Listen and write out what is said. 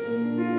Amen.